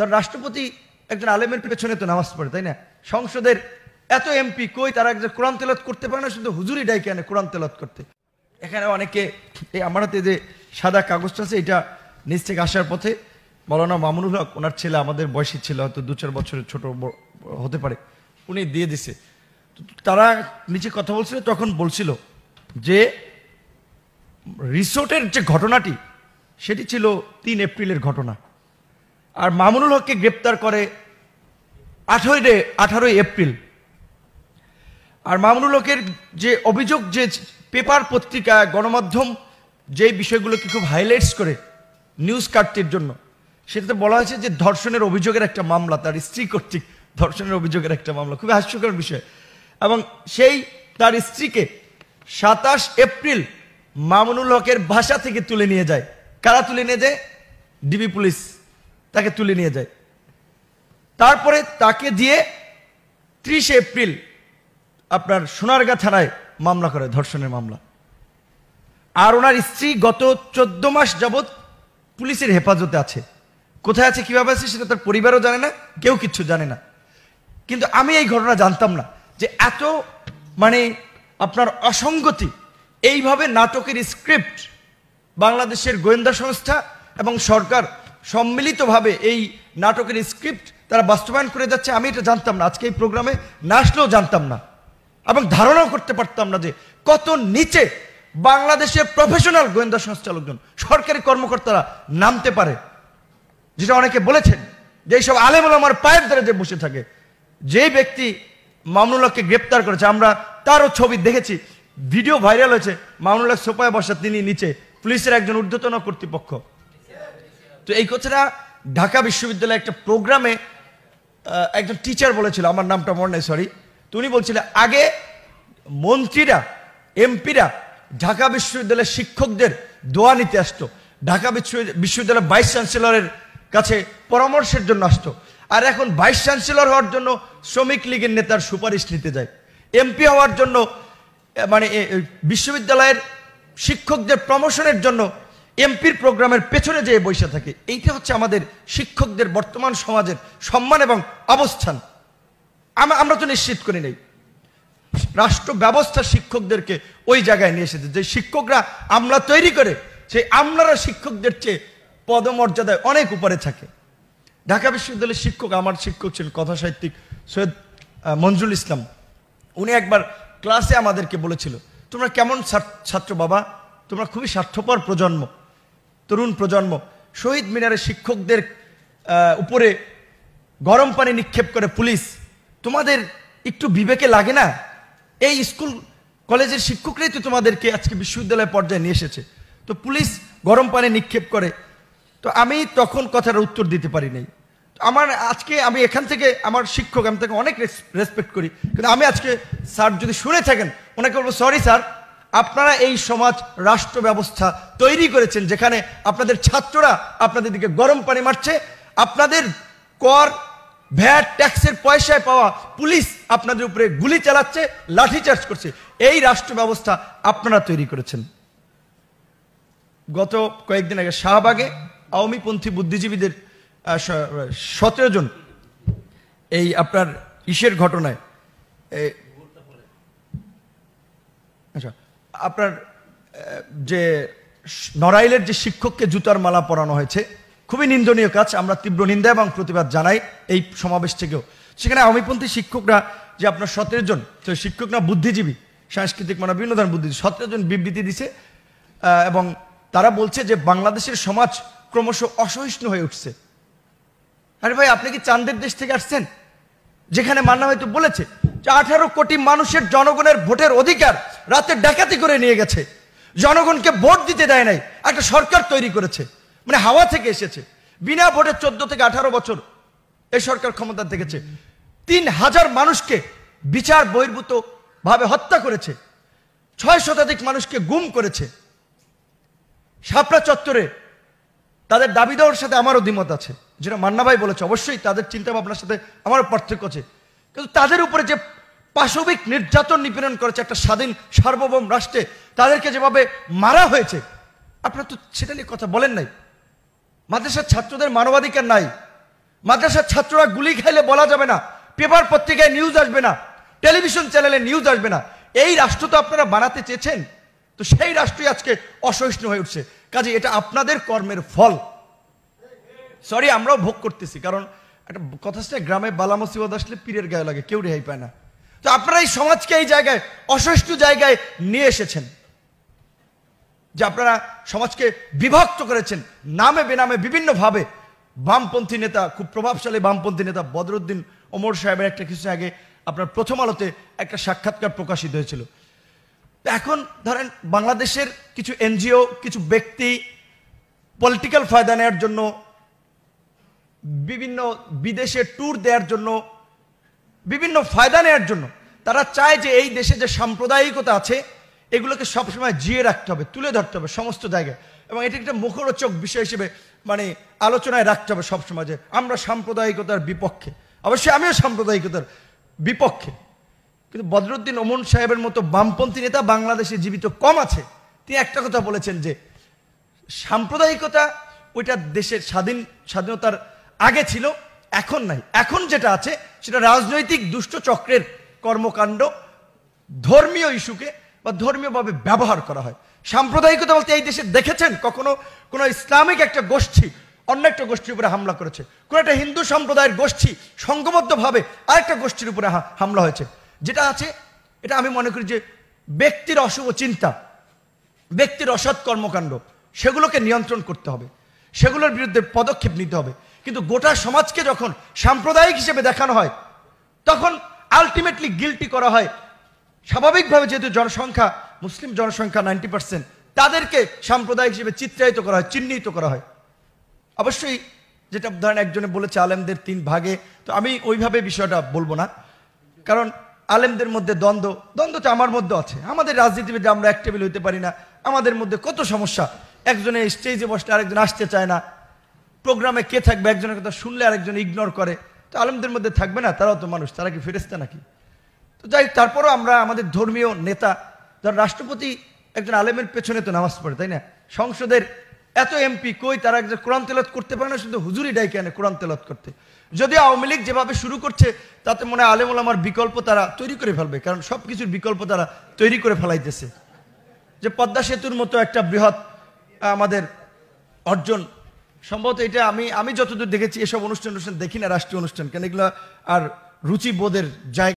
ধর রাষ্ট্রপতি একজন আলেমের পেছনে তো নামাজ পড়ে, তাই না? সংসদের এত এমপি কই, তারা একজন কোরআন তেলত করতে পারে না, শুধু হুজুরি ডাইকে আনে কোরআন তেলত করতে। এখানে অনেকে, এই আমার হাতে যে সাদা কাগজটা আছে, এটা নিচ থেকে আসার পথে মৌলানা মামুনুল হক, ওনার ছেলে আমাদের বয়সী ছিল, হয়তো দু চার বছরের ছোট হতে পারে, উনি দিয়ে দিছে। তারা নিচে কথা বলছিল, তখন বলছিল যে রিসোর্টের যে ঘটনাটি, সেটি ছিল তিন এপ্রিলের ঘটনা। আর মামুনুল হককে গ্রেপ্তার করে আঠারোই আঠারোই এপ্রিল। আর মামুনুল হকের যে অভিযোগ, যে পেপার পত্রিকা, গণমাধ্যম যে বিষয়গুলোকে খুব হাইলাইটস করে নিউজ কাটতির জন্য, সেটাতে বলা হয়েছে যে ধর্ষণের অভিযোগের একটা মামলা, তার স্ত্রী কর্তৃক ধর্ষণের অভিযোগের একটা মামলা, খুবই হাস্যকর বিষয়। এবং সেই তার স্ত্রীকে সাতাশ এপ্রিল মামুনুল হকের বাসা থেকে তুলে নিয়ে যায়। কারা তুলে নিয়ে যায়? DB police. তাকে তুলে নিয়ে যায়। তারপরে তাকে দিয়ে ত্রিশে এপ্রিল আপনার সোনারগাঁ থানায় মামলা করে, ধর্ষণের মামলা। আর ওনার স্ত্রী গত চোদ্দ মাস যাবৎ পুলিশের হেফাজতে আছে। কোথায় আছে, কীভাবে আছে সেটা তার পরিবারও জানে না, কেউ কিচ্ছু জানে না। কিন্তু আমি এই ঘটনা জানতাম না যে এত মানে আপনার অসঙ্গতি, এইভাবে নাটকের স্ক্রিপ্ট বাংলাদেশের গোয়েন্দা সংস্থা এবং সরকার সম্মিলিতভাবে এই নাটকের স্ক্রিপ্ট তারা বাস্তবায়ন করে যাচ্ছে, আমি এটা জানতাম না। আজকে এই প্রোগ্রামে না আসলেও জানতাম না। এবং ধারণাও করতে পারতাম না যে কত নিচে বাংলাদেশের প্রফেশনাল গোয়েন্দা সংস্থা লোকজন, সরকারি কর্মকর্তারা নামতে পারে। যেটা অনেকে বলেছেন, যে এইসব আলেমুল আমার পায়ের ধরে যে বসে থাকে যে ব্যক্তি মামুনুল্লাহকে গ্রেপ্তার করেছে, আমরা তারও ছবি দেখেছি, ভিডিও ভাইরাল হয়েছে মামুনুল্লাহ সোপায় বসা, তিনি নিচে, পুলিশের একজন ঊর্ধ্বতন কর্তৃপক্ষ। তো এই কথাটা ঢাকা বিশ্ববিদ্যালয়ে একটা প্রোগ্রামে একজন টিচার বলেছিল, আমার নামটা মনে নেই সরি তো উনি বলছিলেন আগে মন্ত্রীরা এমপিরা ঢাকা বিশ্ববিদ্যালয়ের শিক্ষকদের দোয়া নিতে আসতো। ঢাকা বিশ্ব- বিশ্ববিদ্যালয়ের ভাইস চ্যান্সেলরের কাছে পরামর্শের জন্য আসতো। আর এখন ভাইস চ্যান্সেলর হওয়ার জন্য শ্রমিক লীগের নেতার সুপারিশ নিতে যায়। এমপি হওয়ার জন্য মানে বিশ্ববিদ্যালয়ের শিক্ষকদের প্রমোশনের জন্য এমপির প্রোগ্রামের পেছনে যেয়ে বসে থাকে। এইটা হচ্ছে আমাদের শিক্ষকদের বর্তমান সমাজের সম্মান এবং অবস্থান। আমরা তো নিশ্চিত করি নেই। রাষ্ট্র ব্যবস্থা শিক্ষকদেরকে ওই জায়গায় নিয়ে এসেছে। যে শিক্ষকরা আমলা তৈরি করে সেই আমলারা শিক্ষকদের চেয়ে পদমর্যাদায় অনেক উপরে থাকে। ঢাকা বিশ্ববিদ্যালয়ের শিক্ষক আমার শিক্ষক ছিলেন কথা সাহিত্যিক সৈয়দ মঞ্জুল ইসলাম। উনি একবার ক্লাসে আমাদেরকে বলেছিল, তোমরা কেমন ছাত্র বাবা? তোমরা খুবই স্বার্থপর প্রজন্ম। তরুণ প্রজন্ম, শহীদ মিনারের শিক্ষকদের উপরে গরম পানি নিক্ষেপ করে পুলিশ, তোমাদের একটু বিবেকে লাগে না? এই স্কুল, কলেজের শিক্ষকরাই তো তোমাদেরকে আজকে বিশ্ববিদ্যালয় পর্যায়ে নিয়ে এসেছে। তো পুলিশ গরম পানি নিক্ষেপ করে। তো আমি তখন কথার উত্তর দিতে পারি নাই। আমার আজকে আমি এখান থেকে আমার শিক্ষক, আমি তাকে অনেক রেসপেক্ট করি। কিন্তু আমি আজকে স্যার যদি শুনে থাকেন, ওনাকে বলব সরি স্যার আপনারা এই সমাজ রাষ্ট্র ব্যবস্থা তৈরি করেছেন, যেখানে আপনাদের ছাত্ররা আপনাদের দিকে গরম পানি মারছে, আপনাদের কর, ভ্যাট, ট্যাক্সের পয়সায় পাওয়া পুলিশ আপনাদের উপরে গুলি চালাচ্ছে, লাঠিচার্জ করছে। এই রাষ্ট্র ব্যবস্থা আপনারা তৈরি করেছেন। গত কয়েকদিন আগে শাহবাগে আওয়ামীপন্থী বুদ্ধিজীবীদের সতেরো জন এই আপনার ইসের ঘটনায় আপনার যে নড়াইলের যে শিক্ষককে জুতার মালা পরানো হয়েছে, খুবই নিন্দনীয় কাজ, আমরা তীব্র নিন্দা এবং প্রতিবাদ জানাই এই সমাবেশ থেকেও। সেখানে আওয়ামীপন্থী শিক্ষকরা যে আপনার সতেরো জন, তো শিক্ষক না বুদ্ধিজীবী, সাংস্কৃতিক মানে বিভিন্ন ধরনের বুদ্ধিজীবী, সতেরো জন বিবৃতি দিছে এবং তারা বলছে যে বাংলাদেশের সমাজ ক্রমশ অসহিষ্ণু হয়ে উঠছে। আরে ভাই, আপনি কি চান্দের দেশ থেকে আসছেন? যেখানে মান্না হয়তো বলেছে আঠারো কোটি মানুষের জনগণের ভোটের অধিকার রাতে ডাকাতি করে নিয়ে গেছে। জনগণকে ভোট দিতে দেয় নাই, একটা সরকার তৈরি করেছে মানে হাওয়া থেকে এসেছে। বিনা ভোটে চোদ্দ থেকে আঠারো বছর এই সরকার ক্ষমতা দেখেছে তিন হাজার মানুষকে বিচার বহির্ভূত ভাবে হত্যা করেছে। ছয় শতাধিক মানুষকে গুম করেছে। শাপলা চত্বরে তাদের দাবি দেওয়ার সাথে আমারও দ্বিমত আছে। যেটা মান্না ভাই বলেছে, অবশ্যই তাদের চিন্তা ভাবনার সাথে আমারও পার্থক্য আছে। কিন্তু তাদের উপরে যে পাশবিক নির্যাতন নিপীড়ন করেছে একটা স্বাধীন সার্বভৌম রাষ্ট্রে, তাদেরকে যেভাবে মারা হয়েছে, আপনারা তো সেটা নিয়ে কথা বলেন নাই। মাদ্রাসার ছাত্রদের মানবাধিকার নাই। মাদ্রাসার ছাত্ররা গুলি খাইলে বলা যাবে না, পেপার পত্রিকায় নিউজ আসবে না টেলিভিশন চ্যানেলে নিউজ আসবে না। এই রাষ্ট্র তো আপনারা বানাতে চেয়েছেন, তো সেই রাষ্ট্রই আজকে অসহিষ্ণু হয়ে উঠছে। কাজে এটা আপনাদের কর্মের ফল। সরি আমরাও ভোগ করতেছি, কারণ একটা কথা না, গ্রামে বালা মুসিবত আসলে পীরের গায়ে লাগে কেউ রেহাই পায় না। তো আপনারা এই সমাজকে এই জায়গায় অসহিষ্ণু জায়গায় নিয়ে এসেছেন যে আপনারা সমাজকে বিভক্ত করেছেন নামে বেনামে বিভিন্নভাবে। বামপন্থী নেতা খুব প্রভাবশালী বামপন্থী নেতা বদরুদ্দিন ওমর সাহেবের একটা কিছু আগে আপনার প্রথম আলোতে একটা সাক্ষাৎকার প্রকাশিত হয়েছিল। এখন ধরেন বাংলাদেশের কিছু এনজিও কিছু ব্যক্তি পলিটিক্যাল ফায়দা নেওয়ার জন্য বিভিন্ন বিদেশে ট্যুর দেওয়ার জন্য, বিভিন্ন ফায়দা নেওয়ার জন্য, তারা চায় যে এই দেশে যে সাম্প্রদায়িকতা আছে, এগুলোকে সবসময় জিয়ে রাখতে হবে, তুলে ধরতে হবে সমস্ত জায়গায়। এবং এটি একটা মুখরোচক বিষয় হিসেবে মানে আলোচনায় রাখতে হবে সবসময় যে আমরা সাম্প্রদায়িকতার বিপক্ষে, অবশ্যই আমিও সাম্প্রদায়িকতার বিপক্ষে। কিন্তু বদরুদ্দিন ওমন সাহেবের মতো বামপন্থী নেতা বাংলাদেশে জীবিত কম আছে। তিনি একটা কথা বলেছেন যে, সাম্প্রদায়িকতা, ওইটা দেশের স্বাধীন, স্বাধীনতার আগে ছিল, এখন নাই। এখন যেটা আছে, সেটা রাজনৈতিক দুষ্ট চক্রের কর্মকাণ্ড, ধর্মীয় ইস্যুকে বা ধর্মীয়ভাবে ব্যবহার করা হয়। সাম্প্রদায়িকতা বলতে এই দেশে দেখেছেন কখনো? কোনো ইসলামিক একটা গোষ্ঠী, অন্য একটা গোষ্ঠীর উপরে হামলা করেছে। কোন একটা হিন্দু সম্প্রদায়ের গোষ্ঠী সংঘবদ্ধভাবে আরেকটা গোষ্ঠীর উপরে হামলা হয়েছে। যেটা আছে, এটা আমি মনে করি যে ব্যক্তির অশুভ চিন্তা, ব্যক্তির অসৎ কর্মকাণ্ড, সেগুলোকে নিয়ন্ত্রণ করতে হবে। সেগুলোর বিরুদ্ধে পদক্ষেপ নিতে হবে। কিন্তু গোটা সমাজকে যখন সাম্প্রদায়িক হিসেবে দেখানো হয়, তখন আলটিমেটলি গিলটি করা হয়। স্বাভাবিকভাবে যেহেতু জনসংখ্যা, মুসলিম জনসংখ্যা নাইনটি পার্সেন্ট তাদেরকে সাম্প্রদায়িক হিসেবে চিত্রায়িত করা হয়, চিহ্নিত করা হয়। অবশ্যই যেটা ধরেন একজনে বলেছে, আলেমদের তিন ভাগে, তো আমি ওইভাবে বিষয়টা বলব না। কারণ আলেমদের মধ্যে দ্বন্দ্ব দ্বন্দ্ব তো আমার মধ্যে আছে। আমাদের রাজনীতিবিদ আমরা এক টেবিল হইতে পারি না। আমাদের মধ্যে কত সমস্যা। একজনে স্টেজে বসলে আরেকজন আসতে চায় না। প্রোগ্রামে কে থাকবে? একজনের কথা শুনলে আরেকজন ইগনোর করে। তো আলেমদের মধ্যে থাকবে না? তারাও তো মানুষ, তারা কি ফেরেস্তা নাকি? তো যাই তারপরও আমরা আমাদের ধর্মীয় নেতা, ধর রাষ্ট্রপতি একজন আলেমের পেছনে তো নামাজ পড়ে, তাই না? সংসদের এত এমপি কই, তারা একজন কোরআন তেলত করতে পারে না, শুধু হুজুরি ডাইকে আনে কোরআন তেলত করতে। যদি আওয়ামী লীগ যেভাবে শুরু করছে, তাতে মনে হয় আলেম ওলামার বিকল্প তারা তৈরি করে ফেলবে, কারণ সব কিছুর বিকল্প তারা তৈরি করে ফেলাইতেছে। যে পদ্মা সেতুর মতো একটা বৃহৎ আমাদের অর্জন সম্ভবত এটা আমি আমি যতদূর দেখেছি, এসব অনুষ্ঠান অনুষ্ঠান দেখি না, রাষ্ট্রীয় অনুষ্ঠান। কেন এগুলো আর রুচিবোধের জায়গা